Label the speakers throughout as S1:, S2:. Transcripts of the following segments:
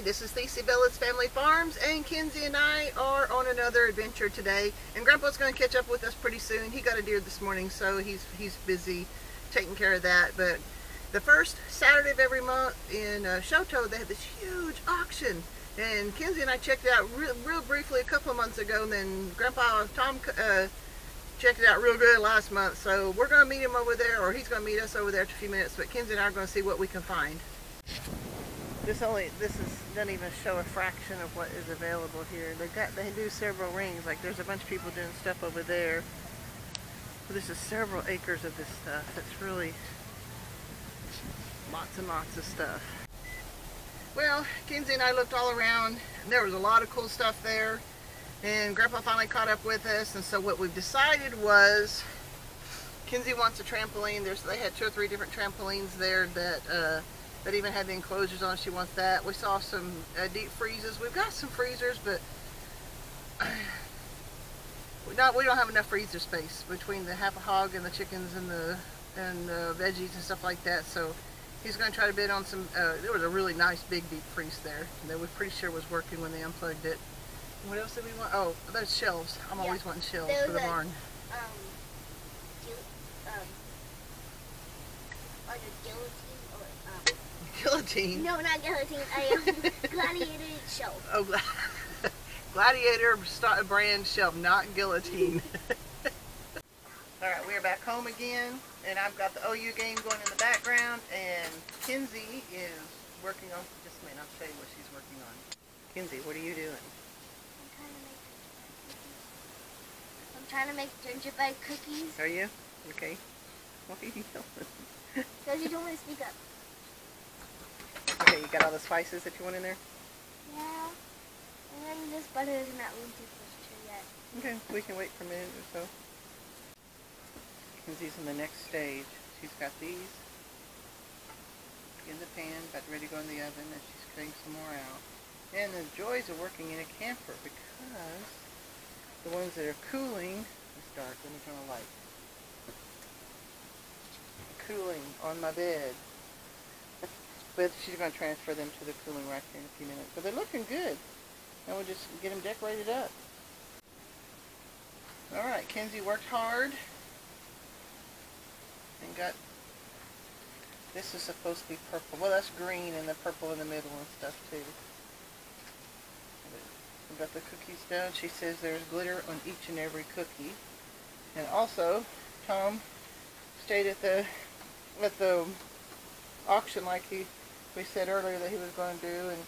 S1: Hi, this is Thecia Ellis Family Farms, and Kinzie and I are on another adventure today. And Grandpa's going to catch up with us pretty soon. He got a deer this morning, so he's he's busy taking care of that. But the first Saturday of every month in uh, Chouteau, they have this huge auction. And Kinzie and I checked it out real, real briefly a couple of months ago, and then Grandpa Tom uh, checked it out real good last month. So we're going to meet him over there, or he's going to meet us over there in a few minutes. But Kinzie and I are going to see what we can find. This only this is doesn't even show a fraction of what is available here. They got they do several rings. Like there's a bunch of people doing stuff over there. But this is several acres of this stuff. It's really lots and lots of stuff. Well, Kinzie and I looked all around. There was a lot of cool stuff there. And Grandpa finally caught up with us. And so what we've decided was Kinzie wants a trampoline. There's they had two or three different trampolines there that uh, that even had the enclosures on. She wants that. We saw some uh, deep freezes. We've got some freezers, but we not we don't have enough freezer space between the half a hog and the chickens and the and the veggies and stuff like that. So he's going to try to bid on some. Uh, there was a really nice big deep freeze there that we're pretty sure was working when they unplugged it. What else did we want? Oh, those shelves. I'm
S2: Yeah.
S1: always wanting shelves for the barn.
S2: um, um, like a guillotine or, um,
S1: Guillotine.
S2: no, not guillotine, a um, gladiator shelf.
S1: Oh, gla- Gladiator brand shelf, not guillotine. All right, we are back home again, and I've got the OU game going in the background, and Kinzie is working on. Just a minute, I'll show you what she's working on. Kinzie, what are you doing?
S2: I'm trying to make gingerbread cookies.
S1: Are you okay? What are you doing?
S2: Because you told me to speak up.
S1: Okay, you got all the spices that you want in there.
S2: Yeah. And then this butter isn't at room temperature yet.
S1: Okay, we can wait for a minute or so. Kinzie's in the next stage. She's got these in the pan, about ready to go in the oven, and she's cutting some more out. And the joys of working in a camper because the ones that are cooling, it's dark, let me turn the light. Cooling on my bed. But she's going to transfer them to the cooling rack here in a few minutes. But they're looking good. And we'll just get them decorated up. All right, Kinzie worked hard and got. This is supposed to be purple. Well, that's green and the purple in the middle and stuff too. We got the cookies done. She says there's glitter on each and every cookie. And also, Tom stayed at the at the auction like he we said earlier that he was going to do, and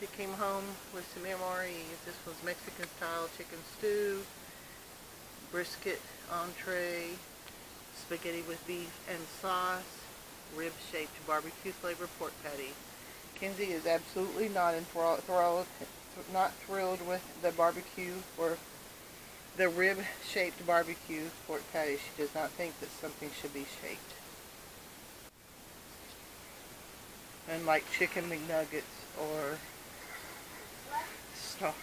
S1: he came home with some MREs. This was Mexican style chicken stew brisket entree, spaghetti with beef and sauce, rib-shaped barbecue flavor pork patty. Kinzie is absolutely not enthralled, not thrilled with the barbecue or the rib-shaped barbecue pork patty. She does not think that something should be shaped. Unlike chicken McNuggets or stars.